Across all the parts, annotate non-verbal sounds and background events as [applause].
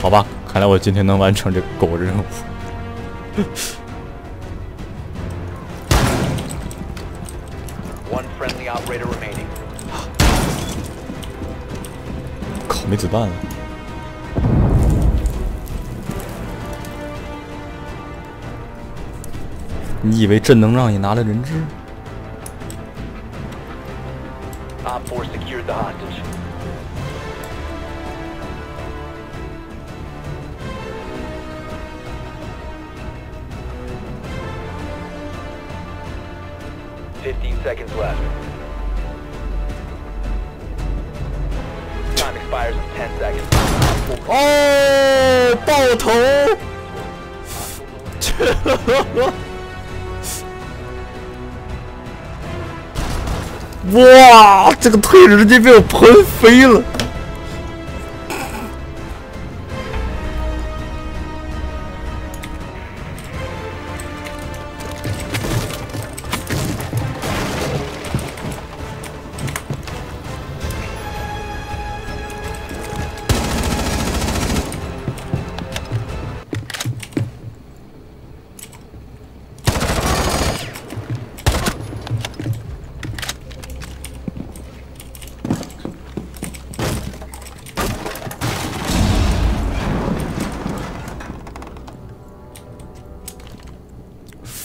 好吧，看来我今天能完成这个狗任务。One friendly operator remaining. 靠，没子弹了。你以为朕能让你拿了人质？OpFor secured the hostage. Fifteen seconds left. Time expires in ten seconds. Oh, 爆头！[laughs] [laughs] 哇，这个腿直接被我喷飞了。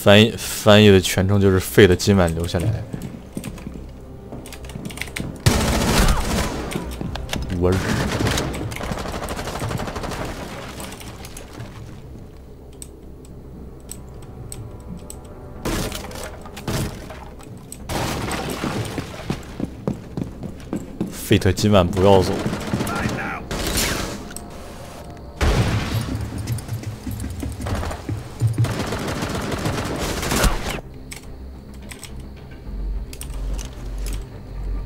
翻译翻译的全称就是“废的今晚留下来”。我日！费特今晚不要走。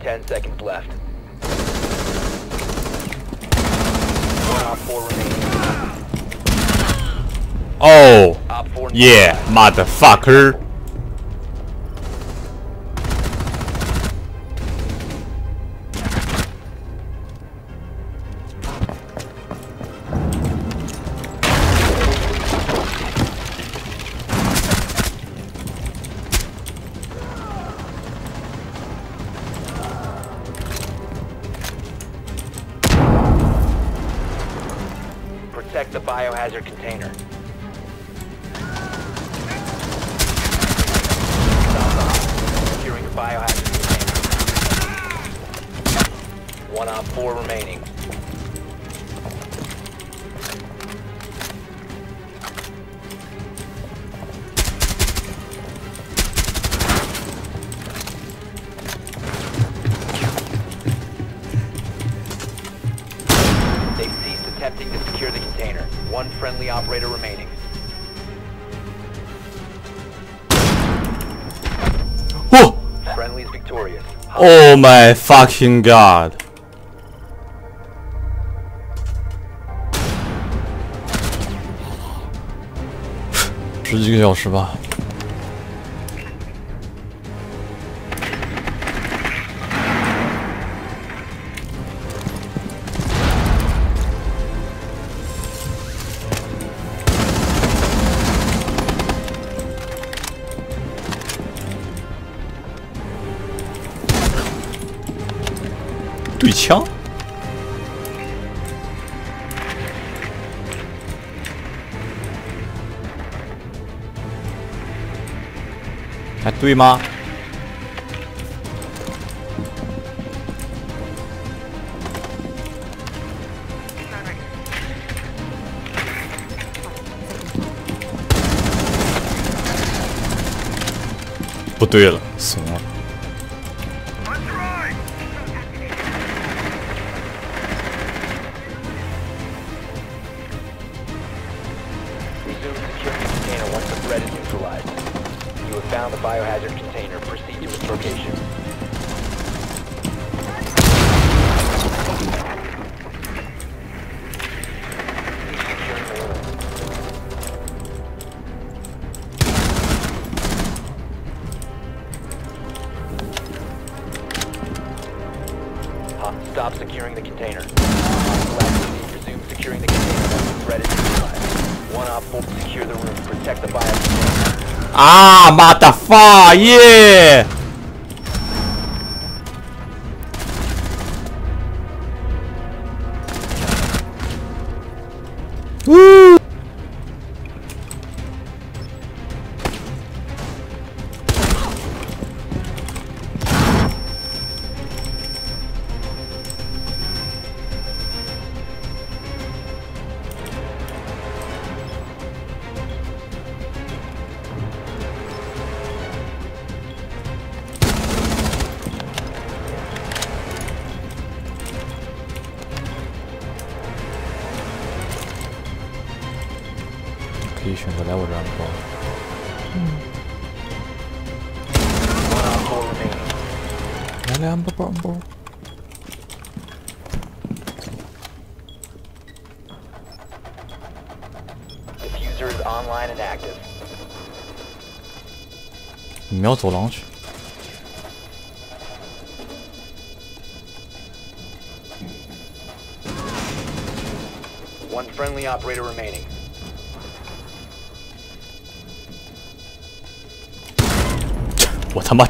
Ten seconds left. One OpFor remaining. Oh yeah, motherfucker！neutralized. The biohazard container. Securing the biohazard container. One OpFor remaining. Oh, my fucking god！十几个小时吧。哎，对吗？不对了，行了。You have found the biohazard container. Proceed to its location. Stop securing the container. Resume securing the container. Threat is. One op will secure the room. Protect the biohazard. Ah, mata fire! Yeah! remaining. 来两包包包。 Diffuser is online and active. 瞄走廊去。 One friendly operator remaining. 我他妈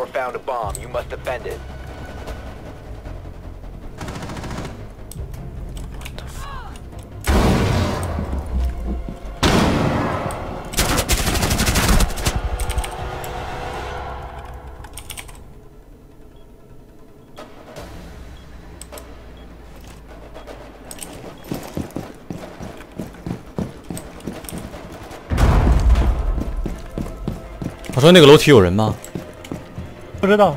4 found a bomb. You must defend it. "我说那个楼梯有人吗？ 不知道，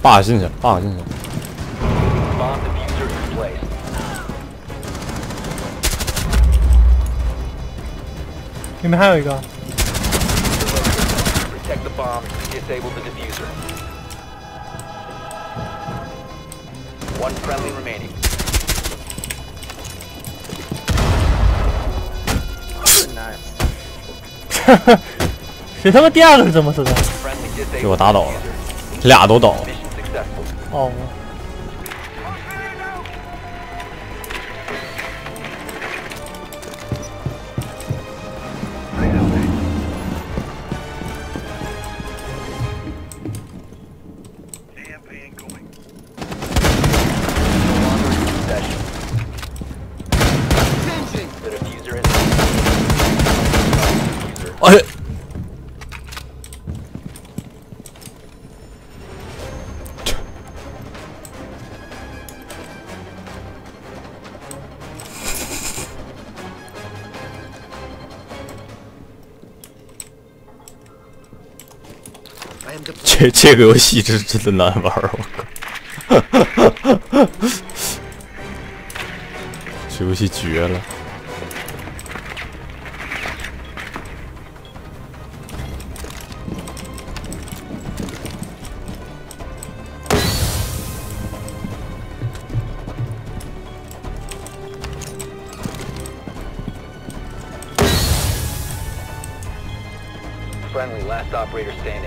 爸进去，爸进去。 里面还有一个， Protect the bomb. Disable the diffuser. One friendly remaining. [laughs] 谁他妈第二个是这么死的？ Friendly 给我 disabled 打倒了 diffuser. 俩都倒了。 Mission successful. 哦， 这[laughs] 这个游戏真真的难玩儿，我靠！这游戏绝了。 Friendly, [laughs] last operator standing.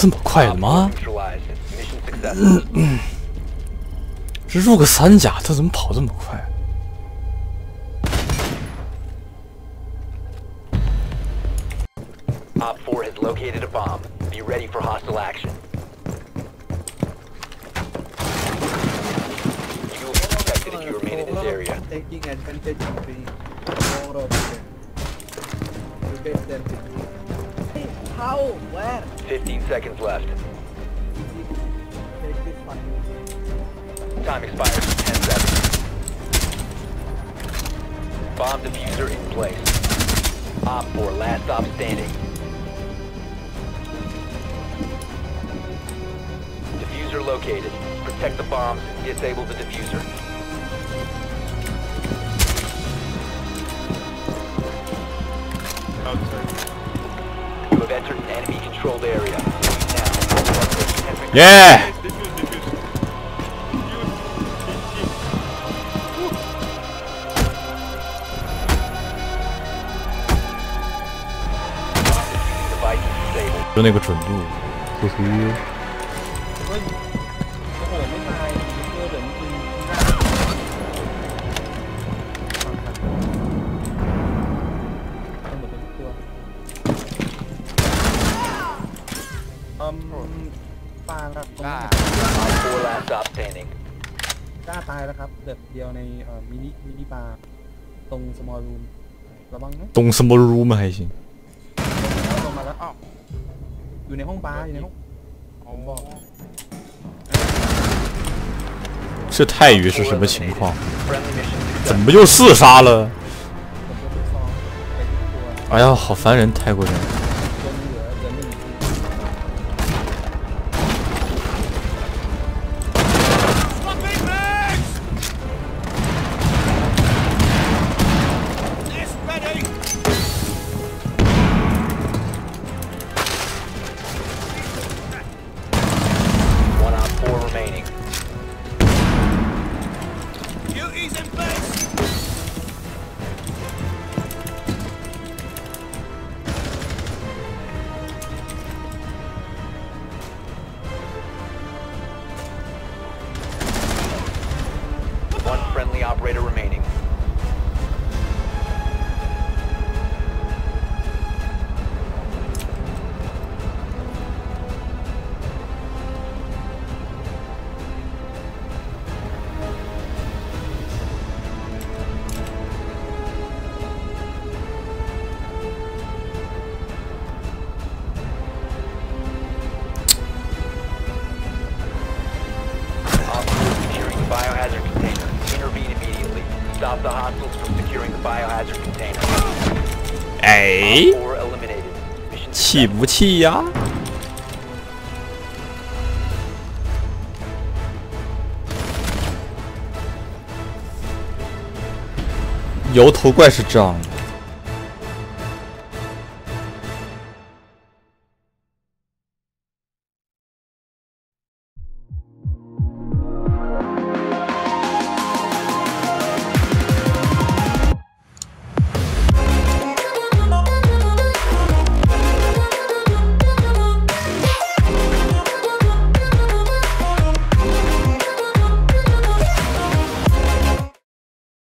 这么快的吗 successful. 这入个三甲，他怎么跑这么快？Op 4 has located a bomb. Be ready for hostile action. You will be detected if you remain in this area. taking advantage of the power of them. You get them to do. Hey, how? Where? 15 seconds left. Take this one. Time expires in 10 seconds. Bomb diffuser in place. Op 4, last stop standing. Diffuser located. Protect the bombs. Disable the diffuser. have entered an enemy controlled area. Now, yeah! ปางครับตรงนี้ Op 4, last stop standing. กล้าตายแล้วครับเด็ดเดียวในเอ่อมินิมินิบาร์ตรง small room ระวังนะ 懂什么 room 还行？ ลงมาแล้วอ้าวอยู่ในห้องบาร์อยู่ในห้องผมบอก 这泰语是什么情况？ Friendly mission 怎 successful. 么就四杀了？ ผมก็ทุกซองไปทุกตัว 哎呀，好烦人，泰国人。 气不气呀？油头怪是这样的。